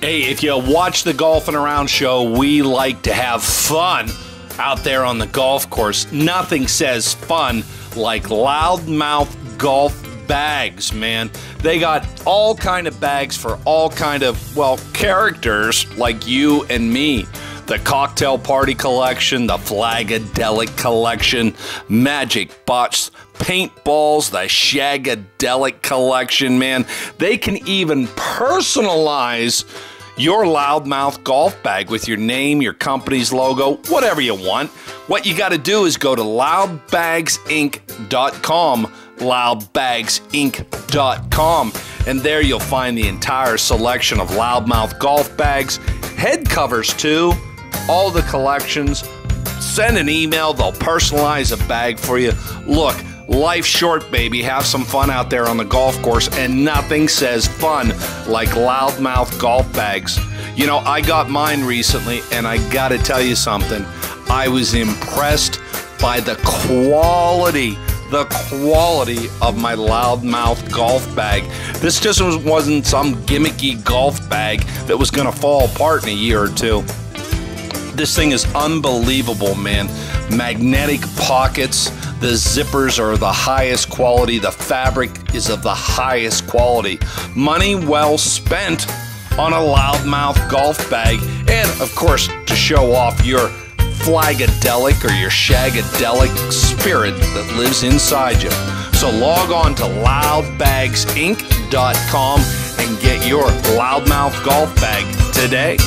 Hey, if you watch the Golfin' Around show, we like to have fun out there on the golf course. Nothing says fun like loudmouth golf bags, man. They got all kind of bags for all kind of, well, characters like you and me. The cocktail party collection, the flagadelic collection, magic bots, paintballs, the shagadelic collection, man. They can even personalize your loudmouth golf bag with your name, your company's logo, whatever you want. What you got to do is go to loudbagsinc.com, loudbagsinc.com, and there you'll find the entire selection of loudmouth golf bags, head covers too, all the collections. Send an email, they'll personalize a bag for you. Look, Life short, baby. Have some fun out there on the golf course, and nothing says fun like loudmouth golf bags. You know, I got mine recently, and I gotta tell you something. I was impressed by the quality the quality of my loudmouth golf bag. This just wasn't some gimmicky golf bag that was going to fall apart in a year or two. This thing is unbelievable, man. Magnetic pockets, the zippers are the highest quality. The fabric is of the highest quality. Money well spent on a loudmouth golf bag. And of course, to show off your flagadelic or your shagadelic spirit that lives inside you. So log on to loudbagsinc.com and get your loudmouth golf bag today.